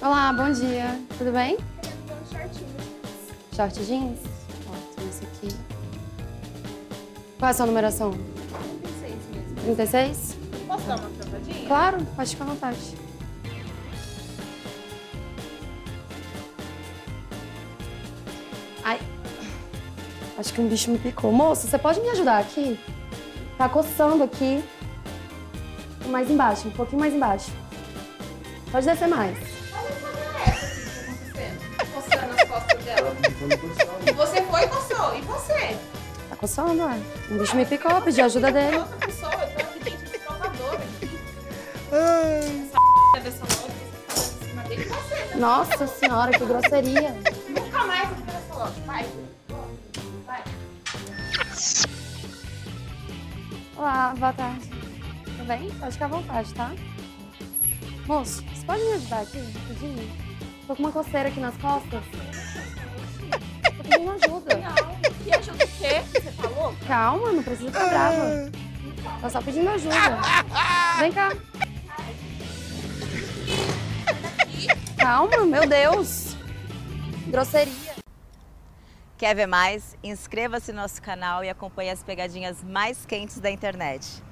Olá, bom dia. Tudo bem? Um shortinho. Short jeans? Ó, tem esse aqui. Qual é a sua numeração? 36 mesmo. 36? Posso dar uma provadinha? Claro, pode ficar à vontade. Ai. Acho que um bicho me picou. Moço, você pode me ajudar aqui? Tá coçando aqui. Mais embaixo, um pouquinho mais embaixo. Pode descer mais. Coçando as costas dela. E você foi e coçou. E você? Tá coçando, ué. Um bicho me picou, pedi ajuda dele. Outra pessoa, eu tô aqui dentro do provador. Essa dessa loja, você tá em cima dele e você. né? Nossa senhora, que grosseria. Nunca mais eu vou nessa loja. Vai. Vai. Olá, boa tarde. Tudo bem? Pode ficar à vontade, tá? Moço, você pode me ajudar aqui, rapidinho? Tô com uma coceira aqui nas costas. Tô pedindo ajuda. Não. E ajuda o quê? Você falou? Calma, não precisa ficar brava. Tô só pedindo ajuda. Vem cá. Calma, meu Deus. Grosseria. Quer ver mais? Inscreva-se no nosso canal e acompanhe as pegadinhas mais quentes da internet.